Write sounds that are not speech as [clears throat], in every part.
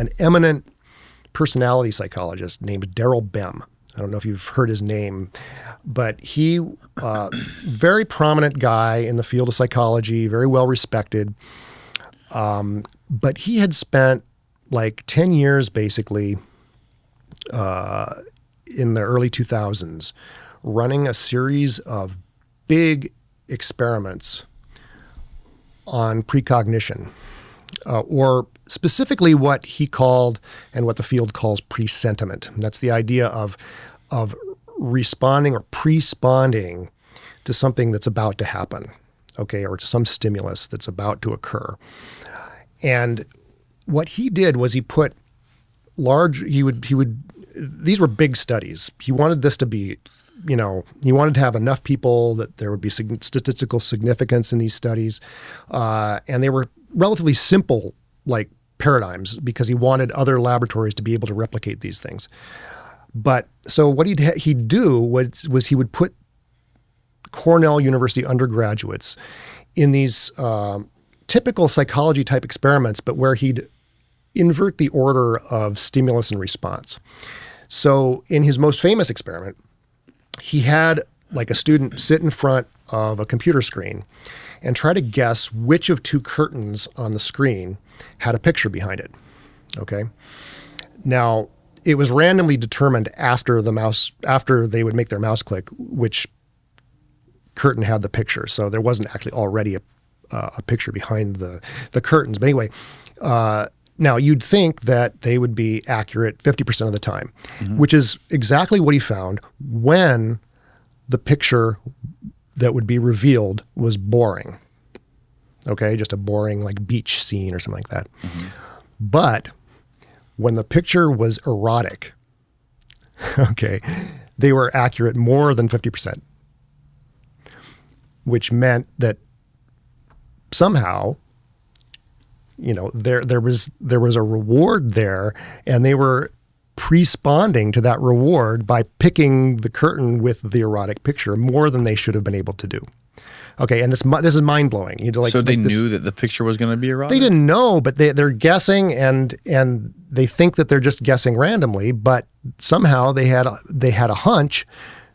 an eminent personality psychologist named Daryl Bem. I don't know if you've heard his name, but he, uh, very prominent guy in the field of psychology, very well respected. Um, but he had spent like 10 years basically uh, in the early 2000s running a series of big experiments on precognition, uh, or specifically what he called and what the field calls presentiment. And that's the idea of of responding or pre-sponding to something that's about to happen, okay, or to some stimulus that's about to occur. And what he did was he put large he would he would these were big studies. He wanted this to be you know, he wanted to have enough people that there would be statistical significance in these studies, uh, and they were relatively simple, like paradigms, because he wanted other laboratories to be able to replicate these things. But so what he'd he'd do was was he would put Cornell University undergraduates in these um, typical psychology type experiments, but where he'd invert the order of stimulus and response. So in his most famous experiment, he had like a student sit in front of a computer screen and try to guess which of two curtains on the screen had a picture behind it. Okay. Now, it was randomly determined after the mouse after they would make their mouse click which curtain had the picture. So there wasn't actually already a, uh, a picture behind the the curtains. But anyway, uh, now, you'd think that they would be accurate 50% of the time, mm-hmm. which is exactly what he found when the picture that would be revealed was boring. Okay, just a boring like beach scene or something like that. Mm-hmm. But when the picture was erotic, [laughs] okay, they were accurate more than 50%, which meant that somehow you know there there was there was a reward there and they were responding to that reward by picking the curtain with the erotic picture more than they should have been able to do. Okay, and this this is mind blowing. You know, like so they like this, knew that the picture was going to be erotic. They didn't know, but they they're guessing and and they think that they're just guessing randomly, but somehow they had a, they had a hunch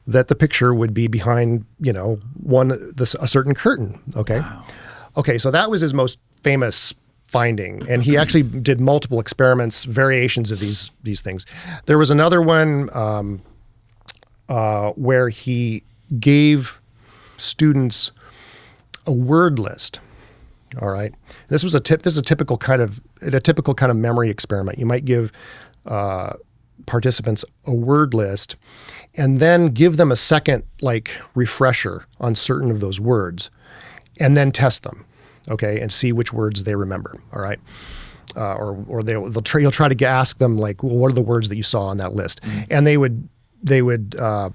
that the picture would be behind you know one this a certain curtain. Okay, wow. okay, so that was his most famous finding. And he actually did multiple experiments, variations of these these things. There was another one um, uh, where he gave students a word list. All right, this was a tip. This is a typical kind of a typical kind of memory experiment. You might give uh, participants a word list, and then give them a second like refresher on certain of those words, and then test them okay, and see which words they remember. All right. Uh, or or they'll, they'll try, you'll try to ask them like, well, what are the words that you saw on that list? Mm-hmm. And they would they would uh,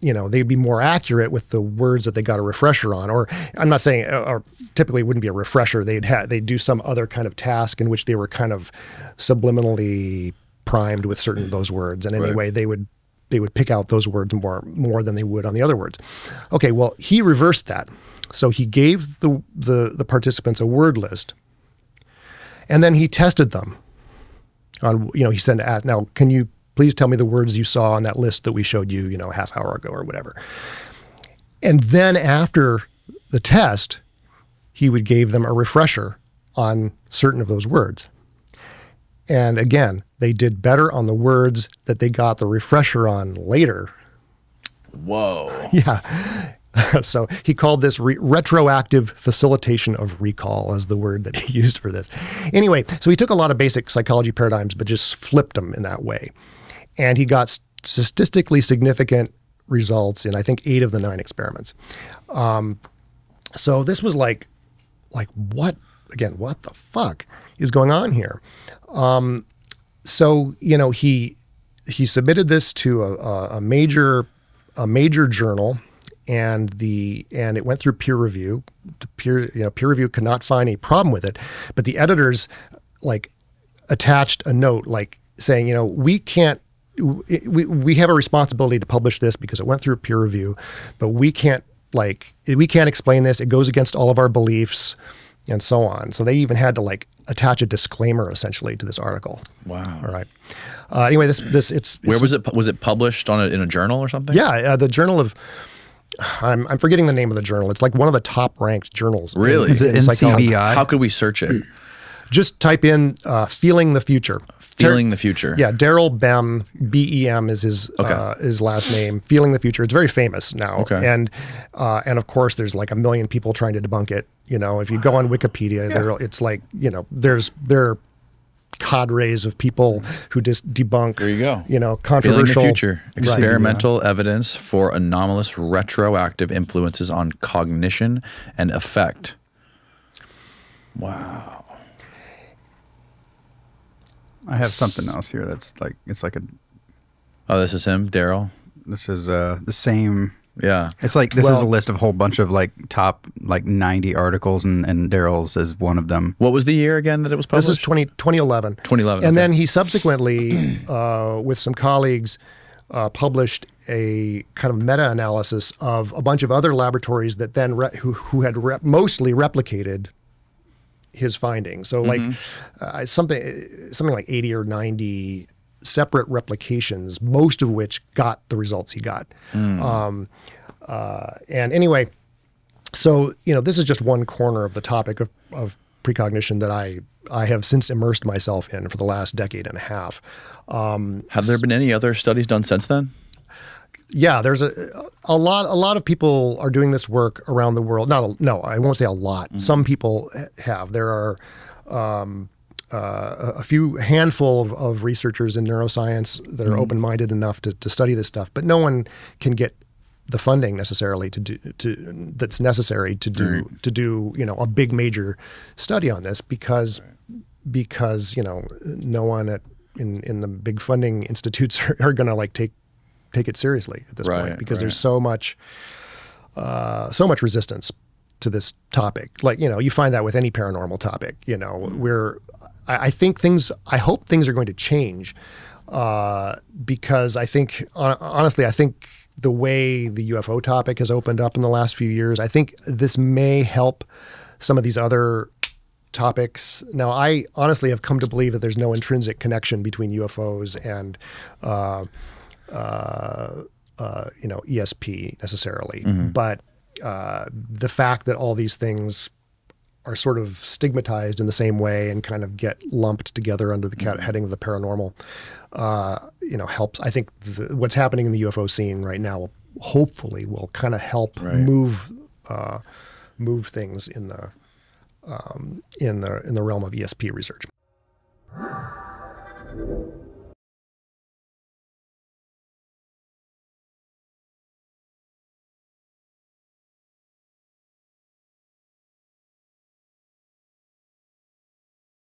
you know they'd be more accurate with the words that they got a refresher on. Or I'm not saying, uh, or typically it wouldn't be a refresher. They'd ha- they'd do some other kind of task in which they were kind of subliminally primed with certain of those words. And anyway, right. they would they would pick out those words more more than they would on the other words. Okay, well he reversed that. So he gave the, the, the participants a word list and then he tested them on, you know, he said, now, can you please tell me the words you saw on that list that we showed you, you know, a half hour ago or whatever. And then after the test, he would give them a refresher on certain of those words. And again, they did better on the words that they got the refresher on later. Whoa. [laughs] Yeah. [laughs] so he called this re- retroactive facilitation of recall as the word that he [laughs] used for this. Anyway, so he took a lot of basic psychology paradigms, but just flipped them in that way. And he got statistically significant results in, I think, eight of the nine experiments. Um, so this was like, like what, again, what the fuck is going on here? Um, so, you know, he, he submitted this to a, a major, a major journal and the and it went through peer review. Peer you know, peer review could not find a problem with it, but the editors like attached a note like saying, you know, we can't we, we have a responsibility to publish this because it went through peer review, but we can't like we can't explain this. It goes against all of our beliefs and so on. So they even had to like attach a disclaimer essentially to this article. Wow. All right. Uh, anyway, this this it's, Where it's- was it? Was it published on a, in a journal or something? yeah uh, the Journal of. I'm, I'm forgetting the name of the journal. It's like one of the top ranked journals. Really? Is it in psychology. NCBI? How could we search it? Just type in uh, "feeling the future." Feeling the future. Yeah, Daryl Bem, B E M is his uh, his last name. Feeling the future. It's very famous now, Okay. and uh, and of course, there's like a million people trying to debunk it. You know, if you go on Wikipedia, there it's like you know, there's there are cadres of people who just debunk. There you go. You know, Feeling the controversial. future. Right. Experimental evidence for anomalous retroactive influences on cognition and affect. Wow. I have something else here that's like it's like a Oh, this is him, Daryl. this is uh the same Yeah. it's like this is a list of a whole bunch of like top like 90 articles and, and Daryl's is one of them. What was the year again that it was published? This is 20, 2011. 2011, And okay. then he subsequently, [clears throat] uh, with some colleagues, uh, published a kind of meta-analysis of a bunch of other laboratories that then re- who, who had rep- mostly replicated his findings. So like uh, something something like 80 or 90 separate replications, most of which got the results he got. Um, uh, and anyway, so you know this is just one corner of the topic of, of precognition that I I have since immersed myself in for the last decade and a half. Um, Have there been any other studies done since then? Yeah, there's a a lot a lot of people are doing this work around the world. Not a, no, I won't say a lot. Some people have. There are um, uh, a few handful of, of researchers in neuroscience that are open-minded enough to, to study this stuff, but no one can get the funding necessarily to do to that's necessary to do to do you know a big major study on this because because you know no one at in in the big funding [laughs] institutes are, are going to like take take it seriously at this Right, point because right. there's so much uh, so much resistance to this topic. Like you know, you find that with any paranormal topic. You know, where I, I think things. I hope things are going to change uh, because I think honestly, I think the way the UFO topic has opened up in the last few years, I think this may help some of these other topics. Now, I honestly have come to believe that there's no intrinsic connection between UFOs and, uh, uh, uh, you know, ESP necessarily. But uh, the fact that all these things are sort of stigmatized in the same way and kind of get lumped together under the cat- heading of the paranormal, uh, you know, helps. I think the, what's happening in the UFO scene right now will hopefully will kind of help Right. move uh, move things in the um, in the in the realm of ESP research.